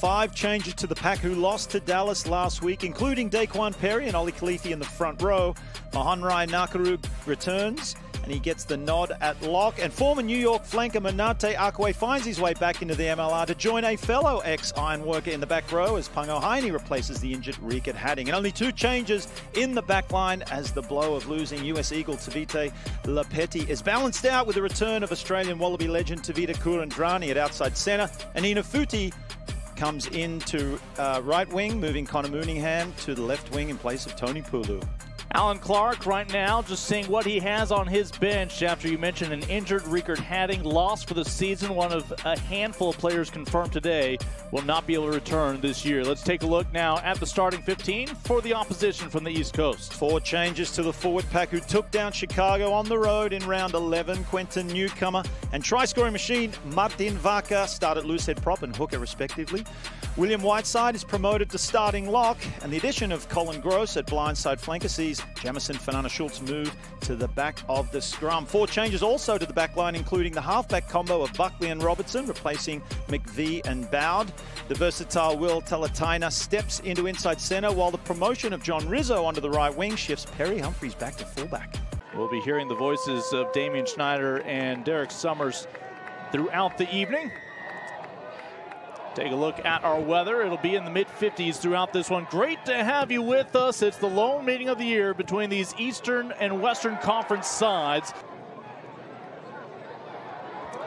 Five changes to the pack who lost to Dallas last week, including Daquan Perry and Ollie Khalifi in the front row. Mahonri Ngakuru returns and he gets the nod at lock. And former New York flanker Manate Akwe finds his way back into the MLR to join a fellow ex ironworker in the back row as Pango Haini replaces the injured Riekert Hattingh. And only two changes in the back line as the blow of losing US Eagle Tevita Lepeti is balanced out with the return of Australian Wallaby legend Tevita Kuridrani at outside centre. And Ina Futi comes into uh, right wing, moving Conor Mooneyham to the left wing in place of Tony Pulu. Allen Clark right now just seeing what he has on his bench after you mentioned an injured Riekert Hattingh lost for the season. One of a handful of players confirmed today will not be able to return this year. Let's take a look now at the starting 15 for the opposition from the East Coast. Four changes to the forward pack who took down Chicago on the road in round 11. Quentin Newcomer and try-scoring machine Martin Vaca started loosehead prop and hooker respectively. William Whiteside is promoted to starting lock and the addition of Colin Gross at blindside flanker sees Jamason Fa'anana-Schultz move to the back of the scrum. Four changes also to the back line, including the halfback combo of Buckley and Robertson, replacing McVee and Bowd. The versatile Will Talataina steps into inside centre, while the promotion of John Rizzo onto the right wing shifts Perry Humphreys back to fullback. We'll be hearing the voices of Damien Schneider and Derek Summers throughout the evening. Take a look at our weather. It'll be in the mid 50s throughout this one. Great to have you with us. It's the lone meeting of the year between these Eastern and Western Conference sides.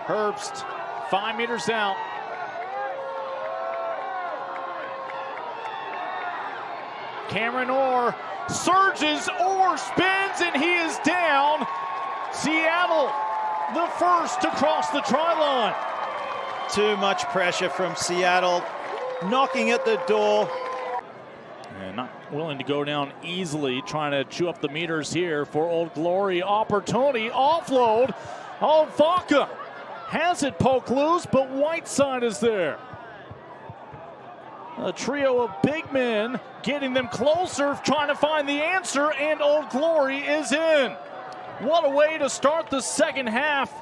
Herbst, five meters out. Cameron Orr surges, Orr spins, and he is down. Seattle, the first to cross the try line. Too much pressure from Seattle, knocking at the door. And not willing to go down easily, trying to chew up the meters here for Old Glory. Opportunity, offload. Oh, Vaca has it poke loose, but Whiteside is there. A trio of big men getting them closer, trying to find the answer, and Old Glory is in. What a way to start the second half.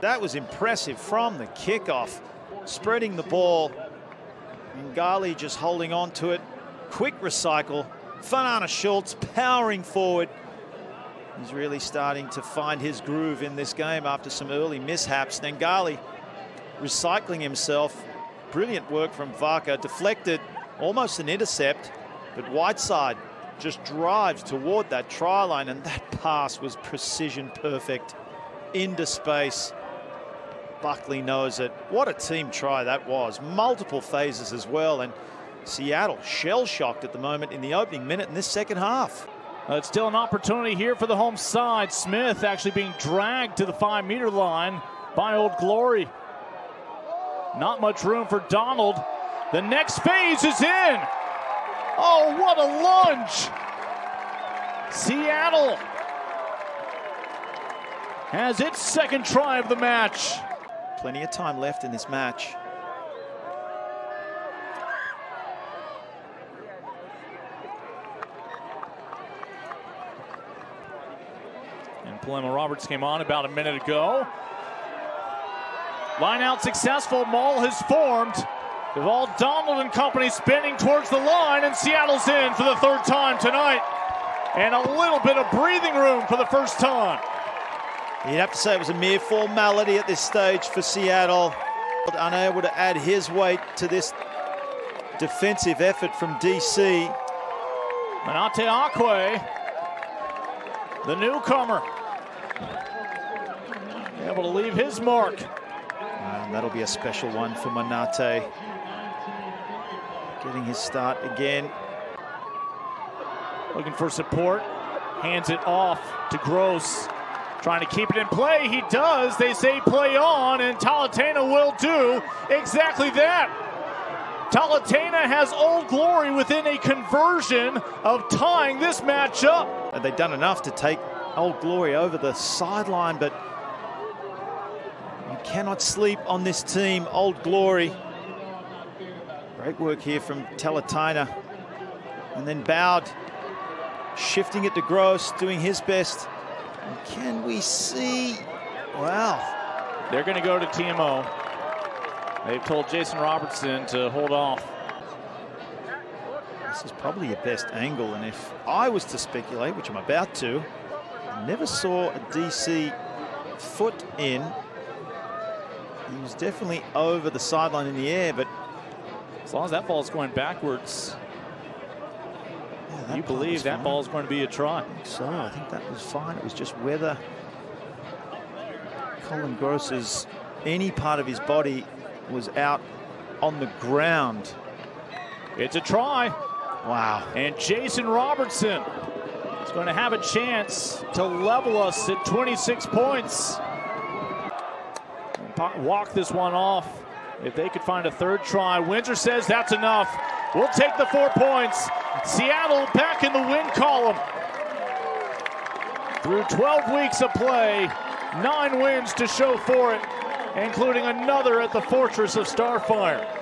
That was impressive from the kickoff. Spreading the ball. Ngali just holding on to it. Quick recycle. Fa'anana-Schultz powering forward. He's really starting to find his groove in this game after some early mishaps. Then Ngali recycling himself. Brilliant work from Vaca. Deflected, almost an intercept. But Whiteside just drives toward that try line, and that pass was precision perfect into space. Buckley knows it. What a team try that was. Multiple phases as well. And Seattle shell-shocked at the moment in the opening minute in this second half. Uh, it's still an opportunity here for the home side. Smith actually being dragged to the five-meter line by Old Glory. Not much room for Donald. The next phase is in. Oh, what a lunge. Seattle has its second try of the match. Plenty of time left in this match. And Paloma Roberts came on about a minute ago. Line out successful. Maul has formed. Deval Donald and company spinning towards the line, and Seattle's in for the third time tonight. And a little bit of breathing room for the first time. You'd have to say it was a mere formality at this stage for Seattle. Unable to add his weight to this defensive effort from DC. Manate Akwe, the newcomer, able to leave his mark. And that'll be a special one for Manate. Getting his start again. Looking for support, hands it off to Gross. Trying to keep it in play. He does. They say play on, and Talataina will do exactly that. Talataina has Old Glory within a conversion of tying this match up. And they've done enough to take Old Glory over the sideline, but you cannot sleep on this team, Old Glory. Great work here from Talataina. And then Bowd shifting it to Gross, doing his best. Can we see? Wow. They're going to go to TMO. They've told Jason Robertson to hold off. This is probably your best angle, and if I was to speculate, which I'm about to, I never saw a DC foot in. He was definitely over the sideline in the air, but as long as that ball's going backwards, you believe that ball is going to be a try. I so I think that was fine. It was just whether Colin Gross's any part of his body was out on the ground. It's a try. Wow. And Jason Robertson is going to have a chance to level us at 26 points. Walk this one off. If they could find a third try, Windsor says that's enough. We'll take the four points. Seattle back in the win column. Through 12 weeks of play, nine wins to show for it, including another at the Fortress of Starfire.